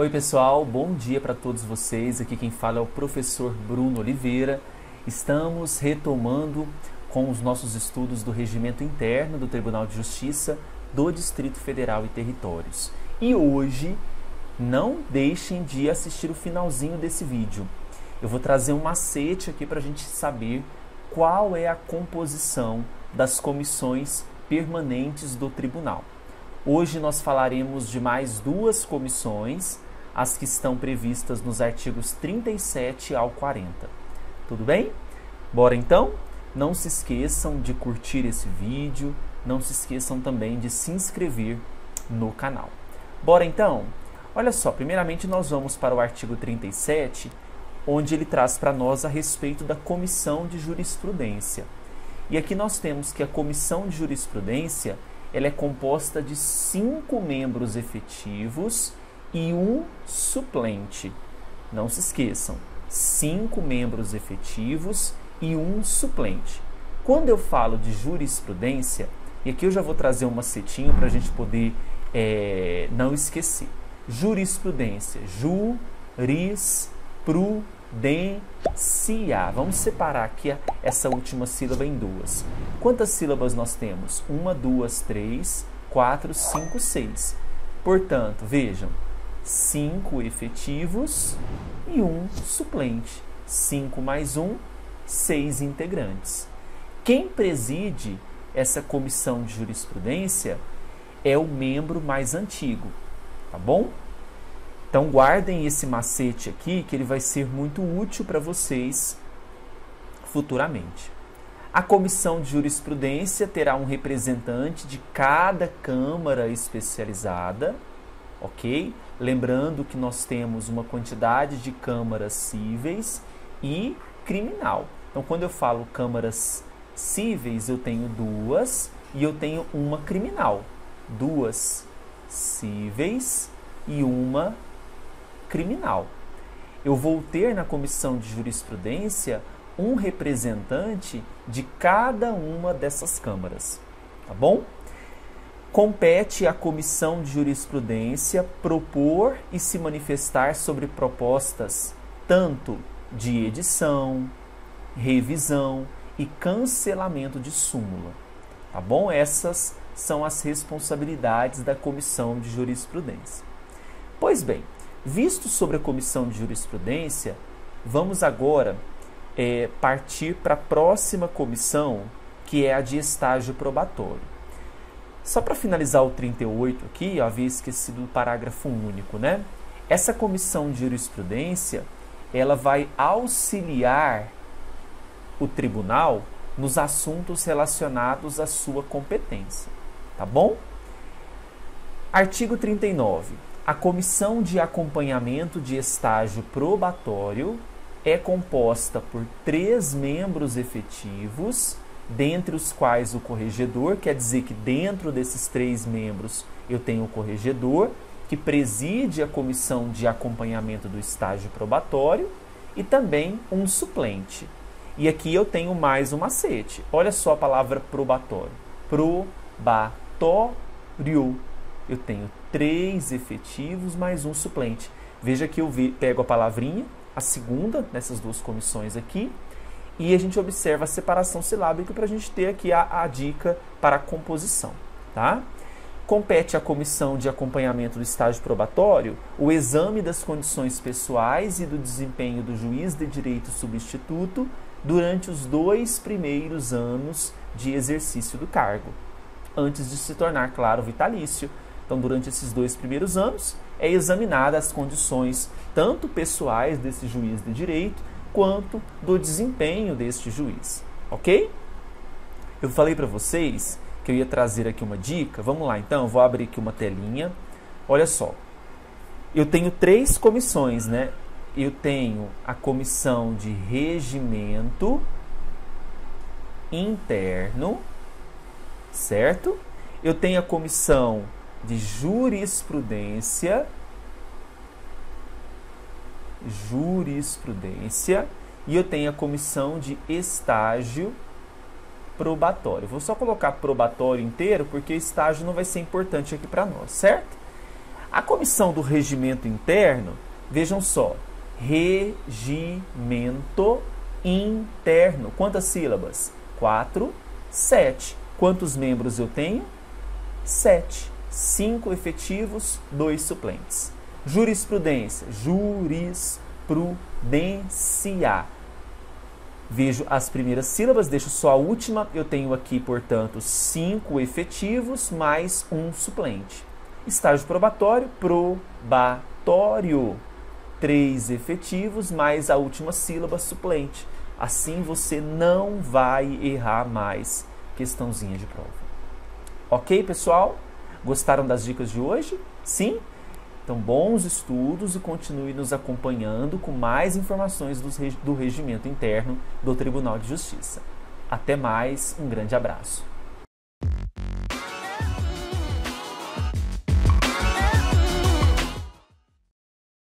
Oi, pessoal, bom dia para todos vocês. Aqui quem fala é o professor Bruno Oliveira. Estamos retomando com os nossos estudos do regimento interno do Tribunal de Justiça do Distrito Federal e Territórios. E hoje, não deixem de assistir o finalzinho desse vídeo. Eu vou trazer um macete aqui para a gente saber qual é a composição das comissões permanentes do tribunal. Hoje nós falaremos de mais duas comissões, as que estão previstas nos artigos 37 ao 40. Tudo bem? Bora então? Não se esqueçam de curtir esse vídeo, não se esqueçam também de se inscrever no canal. Bora então? Olha só, primeiramente nós vamos para o artigo 37, onde ele traz para nós a respeito da comissão de jurisprudência. E aqui nós temos que a comissão de jurisprudência ela é composta de cinco membros efetivos e um suplente. Não se esqueçam, cinco membros efetivos e um suplente. Quando eu falo de jurisprudência, e aqui eu já vou trazer um macetinho para a gente poder é, não esquecer. Jurisprudência, juris, pru, Dencia. Vamos separar aqui essa última sílaba em duas. Quantas sílabas nós temos? Uma, duas, três, quatro, cinco, seis. Portanto, vejam, cinco efetivos e um suplente. Cinco mais um, seis integrantes. Quem preside essa comissão de jurisprudência é o membro mais antigo, tá bom? Então guardem esse macete aqui que ele vai ser muito útil para vocês futuramente. A comissão de jurisprudência terá um representante de cada câmara especializada, ok? Lembrando que nós temos uma quantidade de câmaras cíveis e criminal. Então, quando eu falo câmaras cíveis, eu tenho duas e eu tenho uma criminal. Duas cíveis e uma criminal. Eu vou ter na comissão de jurisprudência um representante de cada uma dessas câmaras, tá bom? Compete à comissão de jurisprudência propor e se manifestar sobre propostas tanto de edição, revisão e cancelamento de súmula, tá bom? Essas são as responsabilidades da comissão de jurisprudência. Pois bem, Visto sobre a comissão de jurisprudência, vamos agora é, partir para a próxima comissão, que é a de estágio probatório. Só para finalizar o 38 aqui, eu havia esquecido o parágrafo único, né? Essa comissão de jurisprudência, ela vai auxiliar o tribunal nos assuntos relacionados à sua competência, tá bom? Artigo 39. A comissão de acompanhamento de estágio probatório é composta por três membros efetivos, dentre os quais o corregedor, quer dizer que dentro desses três membros eu tenho o corregedor, que preside a comissão de acompanhamento do estágio probatório, e também um suplente. E aqui eu tenho mais um macete. Olha só a palavra probatório. Probatório eu tenho três efetivos mais um suplente. Veja que eu pego a palavrinha, a segunda nessas duas comissões aqui, e a gente observa a separação silábica para a gente ter aqui a, a dica para a composição. Tá? Compete à comissão de acompanhamento do estágio probatório o exame das condições pessoais e do desempenho do juiz de direito substituto durante os dois primeiros anos de exercício do cargo, antes de se tornar, claro, vitalício, então, durante esses dois primeiros anos, é examinada as condições tanto pessoais desse juiz de direito quanto do desempenho deste juiz, ok? Eu falei para vocês que eu ia trazer aqui uma dica. Vamos lá, então, eu vou abrir aqui uma telinha. Olha só, eu tenho três comissões, né? Eu tenho a comissão de regimento interno, certo? Eu tenho a comissão de jurisprudência, jurisprudência, e eu tenho a comissão de estágio probatório. Vou só colocar probatório inteiro porque estágio não vai ser importante aqui para nós, certo? A comissão do regimento interno, vejam só, regimento interno. Quantas sílabas? Quatro, sete. Quantos membros eu tenho? Sete. Cinco efetivos, dois suplentes. Jurisprudência, jurisprudência. Vejo as primeiras sílabas, deixo só a última. Eu tenho aqui, portanto, cinco efetivos mais um suplente. Estágio probatório, probatório. Três efetivos mais a última sílaba suplente. Assim você não vai errar mais questãozinha de prova. Ok, pessoal? Gostaram das dicas de hoje? Sim? Então, bons estudos e continue nos acompanhando com mais informações do regimento interno do Tribunal de Justiça. Até mais, um grande abraço.